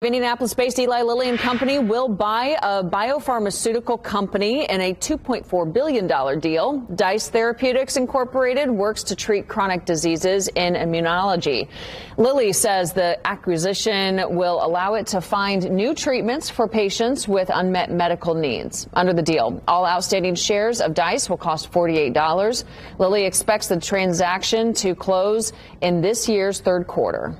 Indianapolis-based Eli Lilly and Company will buy a biopharmaceutical company in a $2.4 billion deal. Dice Therapeutics Incorporated works to treat chronic diseases in immunology. Lilly says the acquisition will allow it to find new treatments for patients with unmet medical needs. Under the deal, all outstanding shares of Dice will cost $48. Lilly expects the transaction to close in this year's third quarter.